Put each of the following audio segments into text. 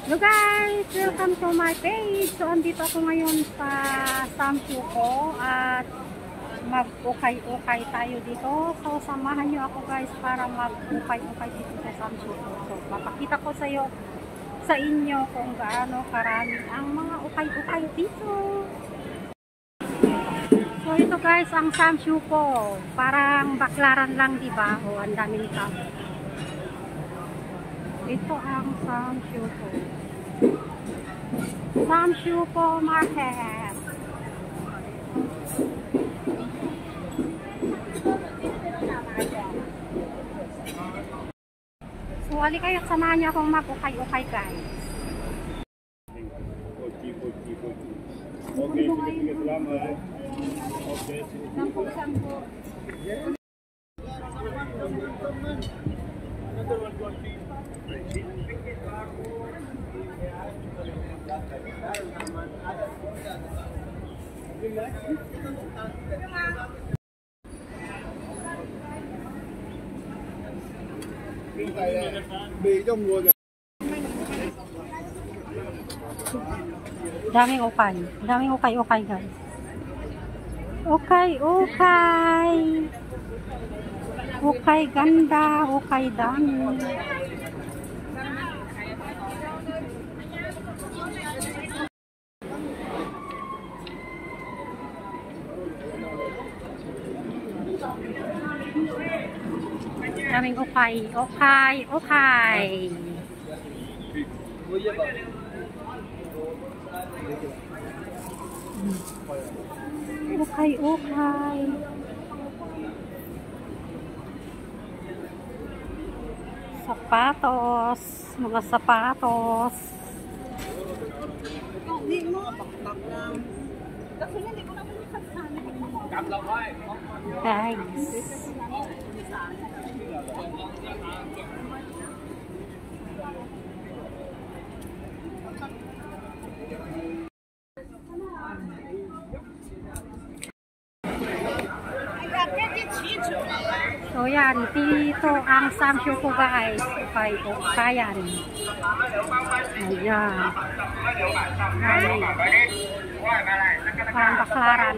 Hello guys! Welcome to my page. So, andito ako ngayon sa Samsuko at mag-ukay-ukay tayo dito. So, samahan nyo ako guys para mag-ukay-ukay dito sa Samsuko. So, mapakita ko sa iyo sa inyo kung gaano karami ang mga ukay-ukay dito. So, ito guys ang Samsuko. Parang baklaran lang, di ba? O, ang daming tao. Ito ang Samshupo. Samshupo Market. So, hali kayo, samahan niyo akong mag-ukay-ukay guys. Okay, sige, sige, salamat. Okay, sige. Daming ukay. Daming ukay-ukay guys. Ukay, ukay. Ukay ganda, ukay dami. เป็นโอคายโอคายโอคายโอคายโอคายสปาโตส mga sapatos hindi mo pakpak lang kasi hindi ko naman Guys. so yan ti to ang samsyo ko ba ay kay ko kayan ayan ay parang baklaran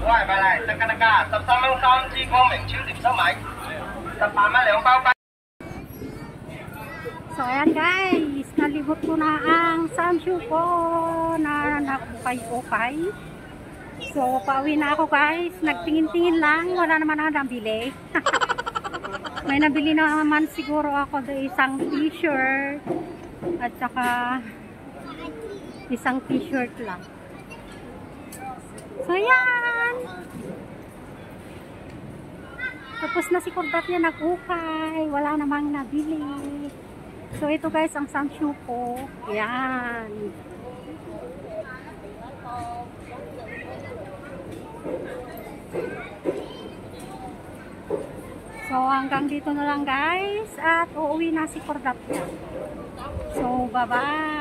Ngoài bà lại, tất cả các tập tâm ơn xong chỉ có mình chứ tìm sao mạch Tập bán mà lấy ông bao So ayan guys, nalibot ko na ang samsyo ko na nakukay-ukay. So pauwi na ako guys, nagtingin-tingin lang, wala naman ako nabili. May nabili naman siguro ako ng isang t-shirt at saka isang t-shirt lang. So ayan! Tapos na si Kordat niya nag-ukay, wala namang nabili. So, ito guys, ang samshu ko. Yan. So, hanggang dito na lang guys. At uuwi na si Kordat niya. So, bye-bye.